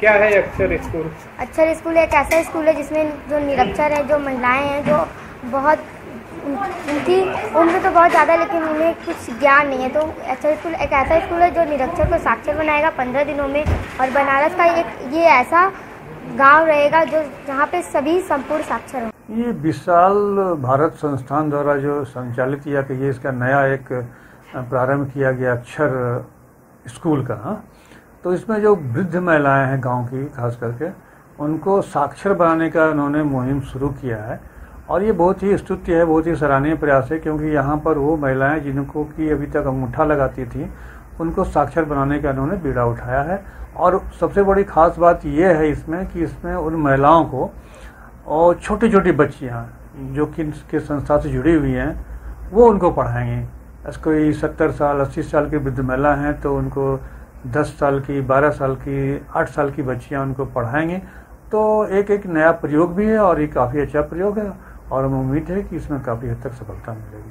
क्या है अक्षर स्कूल? अक्षर स्कूल एक ऐसा स्कूल है जिसमें जो निरक्षर है जो महिलाएँ हैं जो बहुत उनकी उम्र तो बहुत ज़्यादा लेकिन उन्हें कुछ ज्ञान नहीं है। तो अक्षर स्कूल एक ऐसा स्कूल है जो निरक्षर को साक्षर बनाएगा पंद्रह दिनों में और बनारस का एक ये ऐसा गाँव रहेगा जो जहाँ पे सभी संपूर्ण साक्षर हो। ये विशाल भारत संस्थान द्वारा जो संचालित किया कि ये इसका नया एक प्रारंभ किया गया अक्षर स्कूल का हाँ। तो इसमें जो वृद्ध महिलाएँ हैं गाँव की, खास करके, उनको साक्षर बनाने का उन्होंने मुहिम शुरू किया है। और ये बहुत ही स्तुत्य है, बहुत ही सराहनीय प्रयास है, क्योंकि यहाँ पर वो महिलाएँ जिनको की अभी तक अंगूठा लगाती थी, उनको साक्षर बनाने का इन्होंने बीड़ा उठाया है। और सबसे बड़ी खास बात यह है इसमें कि इसमें उन महिलाओं को और छोटी छोटी बच्चियाँ, जो कि के संस्था से जुड़ी हुई हैं, वो उनको पढ़ाएँगे। कोई सत्तर साल, अस्सी साल की वृद्ध महिला हैं तो उनको दस साल की, बारह साल की, आठ साल की बच्चियाँ उनको पढ़ाएँगे तो एक एक नया प्रयोग भी है और ये काफ़ी अच्छा प्रयोग है और हम उम्मीद है कि इसमें काफ़ी हद तक सफलता मिलेगी।